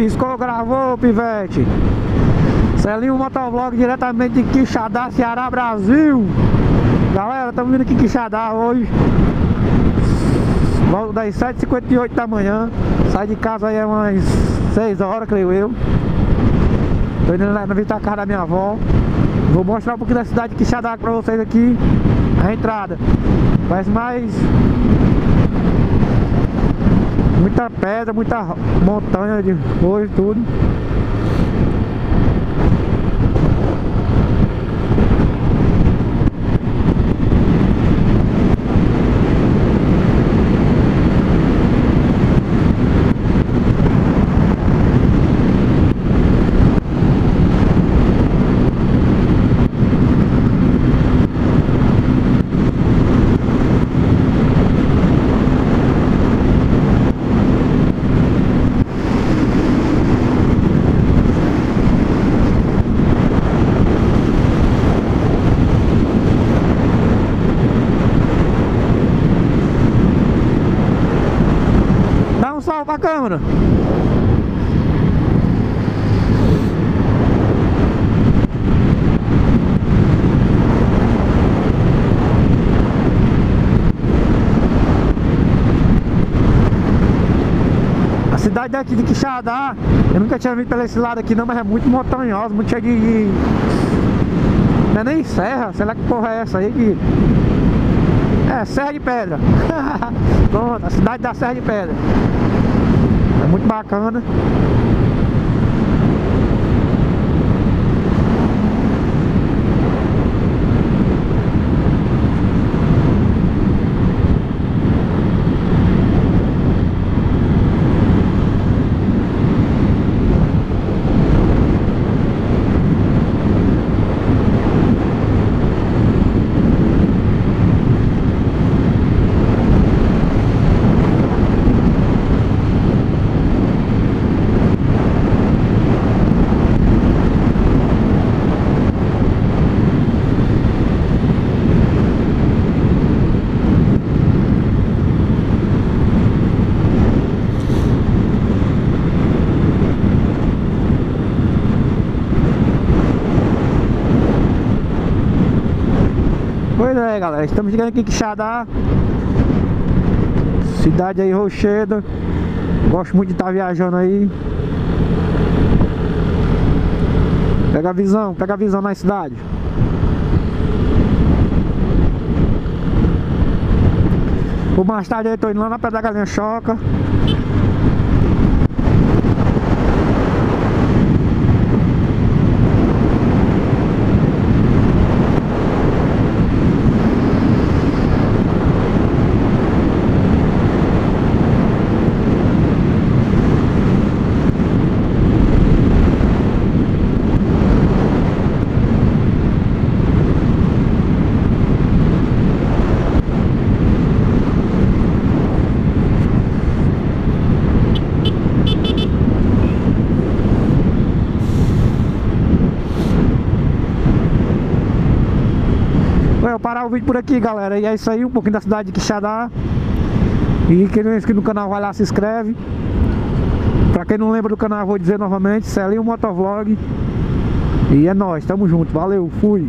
Piscou, gravou, pivete. Celinho Motovlog diretamente de Quixadá, Ceará, Brasil. Galera, estamos vindo aqui em Quixadá hoje. Logo das 7h58 da manhã. Sai de casa aí é umas 6 horas, creio eu. Tô indo na visitar casa da minha avó. Vou mostrar um pouquinho da cidade de Quixadá pra vocês aqui. A entrada. Parece mais pedra, muita montanha de coisa e tudo. Um salve pra câmera. A cidade daqui de Quixadá, eu nunca tinha vindo pelo esse lado aqui não, mas é muito montanhosa, muito cheio de... de- Não é nem serra, sei lá que porra é essa aí que... É, Serra de Pedra. Pronto, a cidade da Serra de Pedra. É muito bacana. É, galera, estamos chegando aqui em Quixadá. Cidade aí, Rochedo. Gosto muito de estar viajando aí. Pega a visão, pega a visão na cidade. Por mais tarde aí, tô indo lá na Pedra da Galinha Choca. Eu parar o vídeo por aqui, galera. E é isso aí, um pouquinho da cidade de Quixadá. E quem não é inscrito no canal, vai lá, se inscreve. Pra quem não lembra do canal, vou dizer novamente, Celinho Motovlog. E é nóis, tamo junto. Valeu, fui.